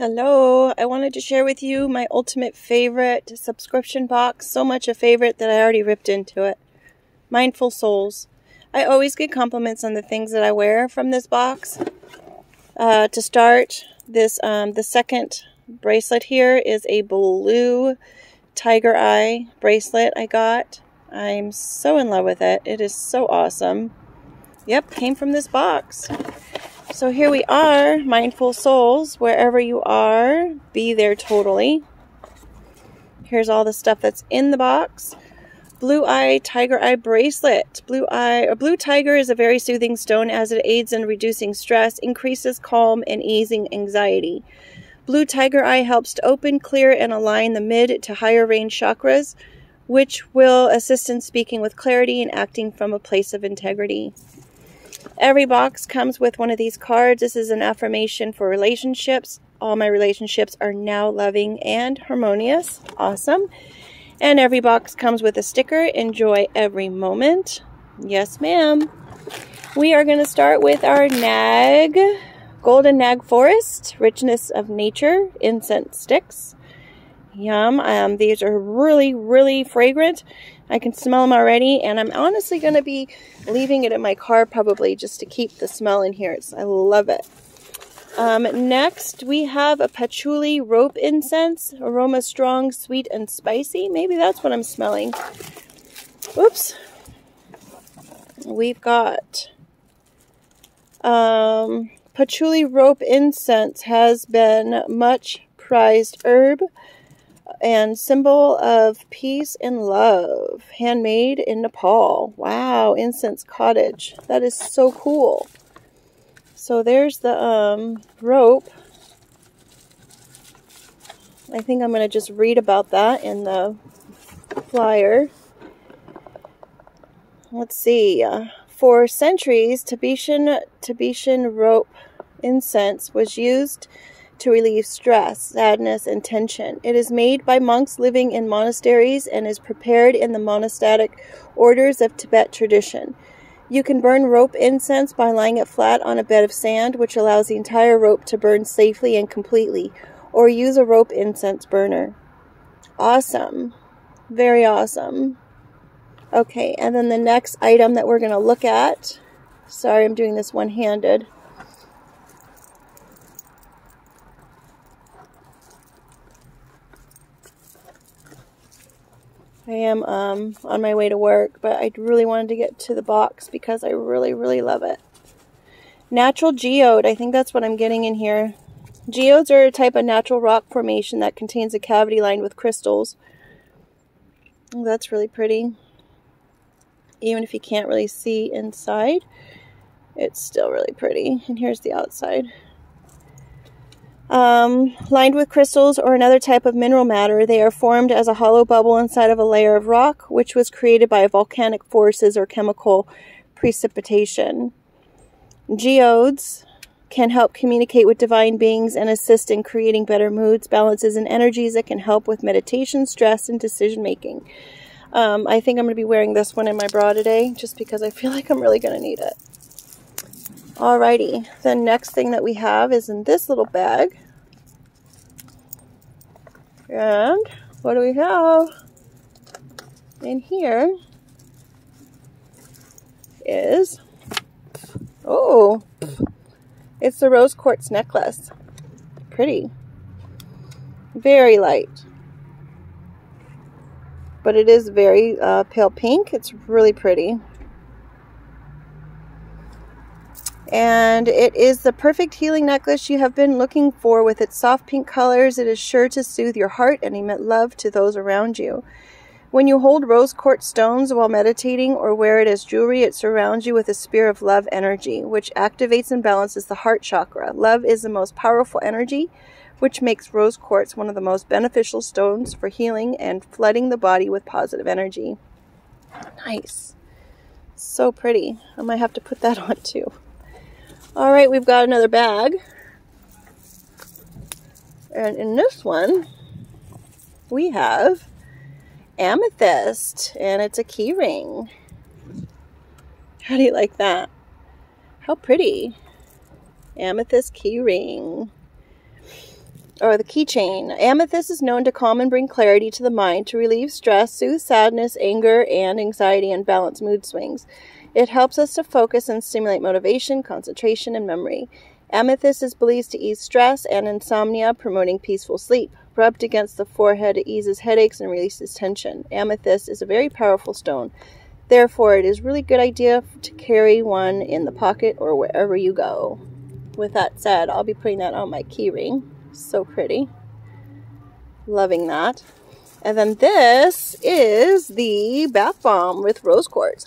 Hello, I wanted to share with you my ultimate favorite subscription box. So much a favorite that I already ripped into it. Mindful Souls. I always get compliments on the things that I wear from this box. Uh, to start, this um, the second bracelet here is a blue tiger eye bracelet I got. I'm so in love with it. It is so awesome. Yep, came from this box. So here we are, mindful souls, wherever you are, be there totally. Here's all the stuff that's in the box. Blue Eye Tiger Eye Bracelet. Blue Eye, a blue tiger is a very soothing stone as it aids in reducing stress, increases calm, and easing anxiety. Blue Tiger Eye helps to open, clear, and align the mid to higher range chakras, which will assist in speaking with clarity and acting from a place of integrity. Every box comes with one of these cards. This is an affirmation for relationships. All my relationships are now loving and harmonious. Awesome. And every box comes with a sticker. Enjoy every moment. Yes, ma'am. We are going to start with our nag, golden nag forest, richness of nature, incense sticks. Yum. Um, these are really, really fragrant. I can smell them already, and I'm honestly going to be leaving it in my car probably just to keep the smell in here. It's, I love it. Um, next, we have a patchouli rope incense. Aroma strong, sweet, and spicy. Maybe that's what I'm smelling. Oops. We've got um, patchouli rope incense has been much prized herb and symbol of peace and love. Handmade in Nepal. Wow, Incense Cottage. That is so cool. So there's the um, rope. I think I'm going to just read about that in the flyer. Let's see. Uh, for centuries, Tibetan, Tibetan rope incense was used to relieve stress, sadness, and tension. It is made by monks living in monasteries and is prepared in the monastic orders of Tibet tradition. You can burn rope incense by lying it flat on a bed of sand, which allows the entire rope to burn safely and completely, or use a rope incense burner. Awesome. Very awesome. Okay, and then the next item that we're going to look at, sorry I'm doing this one-handed, am um, on my way to work, but I really wanted to get to the box because I really, really love it. Natural geode, I think that's what I'm getting in here. Geodes are a type of natural rock formation that contains a cavity lined with crystals. Oh, that's really pretty. Even if you can't really see inside, it's still really pretty. And here's the outside. Um, lined with crystals or another type of mineral matter, they are formed as a hollow bubble inside of a layer of rock, which was created by volcanic forces or chemical precipitation. Geodes can help communicate with divine beings and assist in creating better moods, balances, and energies that can help with meditation, stress, and decision making. Um, I think I'm going to be wearing this one in my bra today just because I feel like I'm really going to need it. Alrighty, the next thing that we have is in this little bag. And what do we have? In here is, oh, it's the rose quartz necklace. Pretty. Very light. But it is very uh, pale pink. It's really pretty. And it is the perfect healing necklace you have been looking for with its soft pink colors. It is sure to soothe your heart and emit love to those around you. When you hold rose quartz stones while meditating or wear it as jewelry, it surrounds you with a sphere of love energy, which activates and balances the heart chakra. Love is the most powerful energy, which makes rose quartz one of the most beneficial stones for healing and flooding the body with positive energy. Nice. So pretty. I might have to put that on too. All right, we've got another bag. And in this one, we have amethyst, and it's a key ring. How do you like that? How pretty. Amethyst key ring. or the keychain. Amethyst is known to calm and bring clarity to the mind, to relieve stress, soothe sadness, anger, and anxiety, and balance mood swings. It helps us to focus and stimulate motivation, concentration, and memory. Amethyst is believed to ease stress and insomnia, promoting peaceful sleep. Rubbed against the forehead, it eases headaches and releases tension. Amethyst is a very powerful stone. Therefore, it is really good idea to carry one in the pocket or wherever you go. With that said, I'll be putting that on my keyring. So pretty. Loving that. And then this is the bath bomb with rose quartz.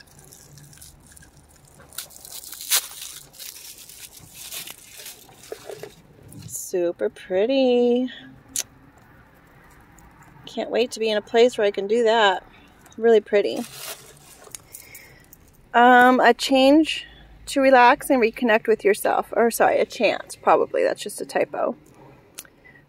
Super pretty. Can't wait to be in a place where I can do that. Really pretty. Um, a change to relax and reconnect with yourself. Or sorry, a chance, probably. That's just a typo.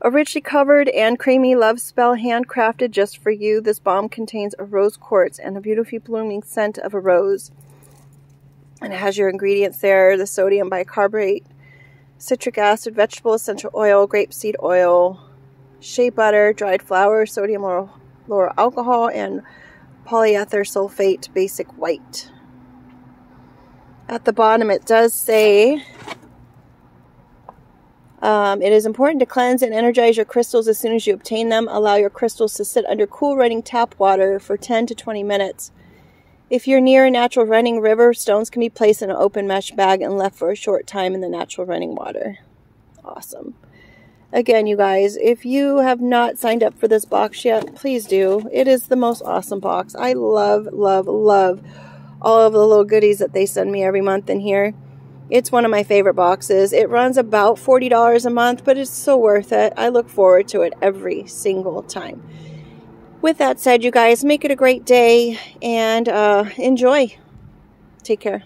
A richly covered and creamy love spell handcrafted just for you. This balm contains a rose quartz and a beautifully blooming scent of a rose. And it has your ingredients there, the sodium bicarbonate, citric acid, vegetable essential oil, grapeseed oil, shea butter, dried flower, sodium lauryl alcohol, and polyether sulfate basic white. At the bottom it does say, um, it is important to cleanse and energize your crystals as soon as you obtain them. Allow your crystals to sit under cool running tap water for 10 to 20 minutes. If you're near a natural running river, stones can be placed in an open mesh bag and left for a short time in the natural running water. Awesome. Again, you guys, if you have not signed up for this box yet, please do. It is the most awesome box. I love, love, love all of the little goodies that they send me every month in here. It's one of my favorite boxes. It runs about $40 a month, but it's so worth it. I look forward to it every single time. With that said, you guys, make it a great day and uh, enjoy. Take care.